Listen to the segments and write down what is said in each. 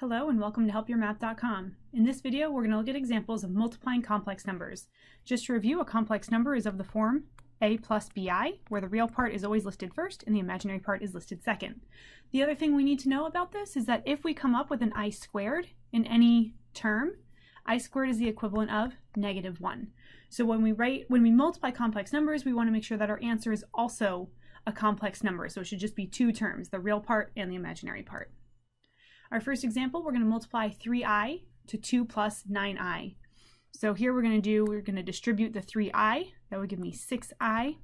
Hello and welcome to helpyourmath.com. In this video, we're going to look at examples of multiplying complex numbers. Just to review, a complex number is of the form a plus bi, where the real part is always listed first and the imaginary part is listed second. The other thing we need to know about this is that if we come up with an i squared in any term, i squared is the equivalent of negative 1. So when we write, when we multiply complex numbers, we want to make sure that our answer is also a complex number. So it should just be two terms, the real part and the imaginary part. Our first example, we're going to multiply 3i to 2 plus 9i. So here we're going to do, we're going to distribute the 3i. That would give me 6i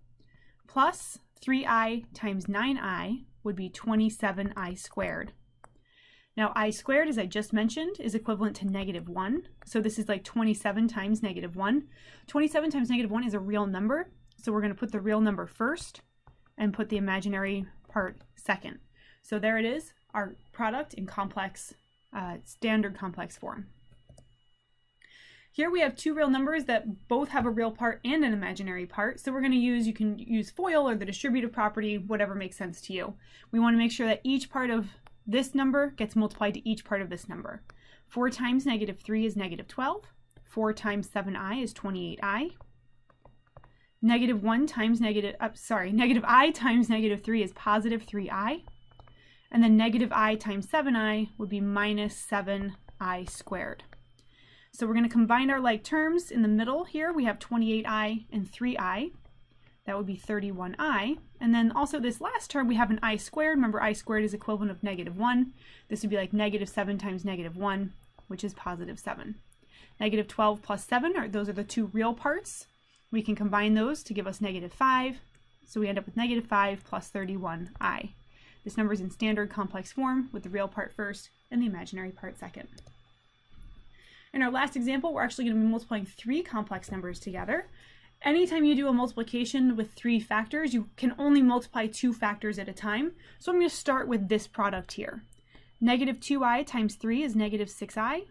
plus 3i times 9i would be 27i squared. Now i squared, as I just mentioned, is equivalent to negative 1. So this is like 27 times negative 1. 27 times negative 1 is a real number. So we're going to put the real number first and put the imaginary part second. So there it is, our product in complex, uh, standard complex form. Here we have two real numbers that both have a real part and an imaginary part. So we're going to use, you can use FOIL or the distributive property, whatever makes sense to you. We want to make sure that each part of this number gets multiplied to each part of this number. 4 times negative 3 is negative 12. 4 times 7i is 28i. Negative 1 times negative, uh, sorry, negative i times negative 3 is positive 3i. And then negative i times 7i would be minus 7i squared. So we're going to combine our like terms. In the middle here, we have 28i and 3i. That would be 31i. And then also this last term, we have an i squared. Remember, i squared is equivalent of negative 1. This would be like negative 7 times negative 1, which is positive 7. Negative 12 plus 7, are, those are the two real parts. We can combine those to give us negative 5. So we end up with negative 5 plus 31i. This number is in standard complex form with the real part first and the imaginary part second. In our last example, we're actually going to be multiplying three complex numbers together. Anytime you do a multiplication with three factors, you can only multiply two factors at a time. So I'm going to start with this product here. Negative 2i times 3 is negative 6i.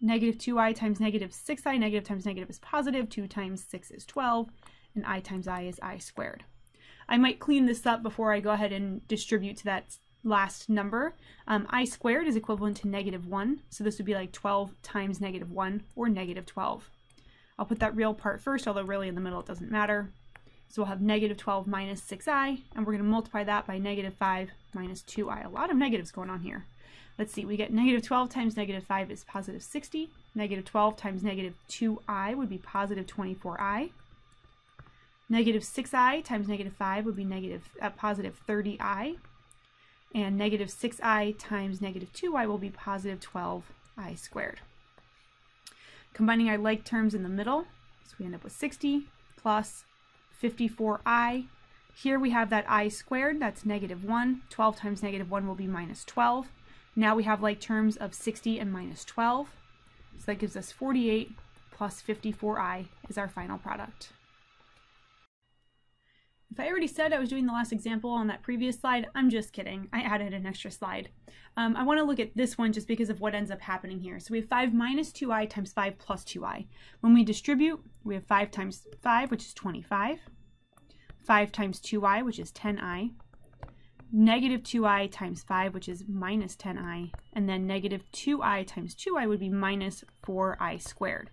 Negative 2i times negative 6i, negative times negative is positive, 2 times 6 is 12, and i times i is i squared. I might clean this up before I go ahead and distribute to that last number. Um, i squared is equivalent to negative 1, so this would be like 12 times negative 1, or negative 12. I'll put that real part first, although really in the middle it doesn't matter. So we'll have negative 12 minus 6i, and we're going to multiply that by negative 5 minus 2i. A lot of negatives going on here. Let's see, we get negative 12 times negative 5 is positive 60. Negative 12 times negative 2i would be positive 24i. Negative 6i times negative 5 would be negative, uh, positive 30i. And negative 6i times negative 2i will be positive 12i squared. Combining our like terms in the middle, so we end up with 60 plus 54i. Here we have that i squared, that's negative 1. 12 times negative 1 will be minus 12. Now we have like terms of 60 and minus 12. So that gives us 48 plus 54i is our final product. If I already said I was doing the last example on that previous slide, I'm just kidding. I added an extra slide. Um, I want to look at this one just because of what ends up happening here. So we have 5 minus 2i times 5 plus 2i. When we distribute, we have 5 times 5, which is 25. 5 times 2i, which is 10i. Negative 2i times 5, which is minus 10i. And then negative 2i times 2i would be minus 4i squared.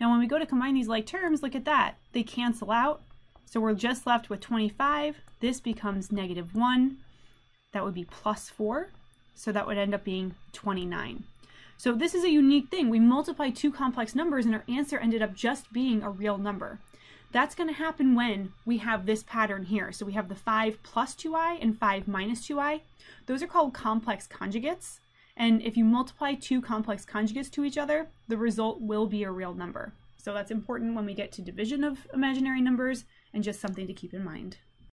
Now when we go to combine these like terms, look at that. They cancel out so we're just left with 25. This becomes negative 1. That would be plus 4. So that would end up being 29. So this is a unique thing. We multiply two complex numbers and our answer ended up just being a real number. That's going to happen when we have this pattern here. So we have the 5 plus 2i and 5 minus 2i. Those are called complex conjugates. And if you multiply two complex conjugates to each other, the result will be a real number. So that's important when we get to division of imaginary numbers and just something to keep in mind.